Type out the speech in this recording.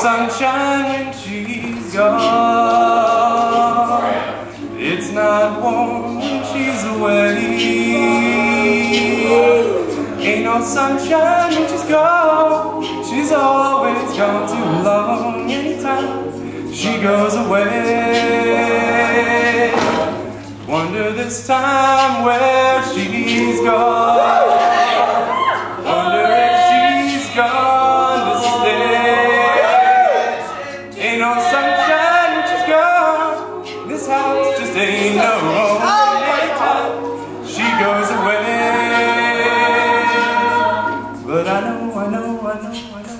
sunshine when she's gone. It's not warm when she's away. Ain't no sunshine when she's gone. She's always gone too long Anytime she goes away. Wonder this time where she's gone. Wonder if she's gone to stay. Ain't no